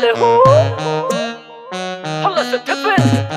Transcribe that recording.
little. who? Holla the difference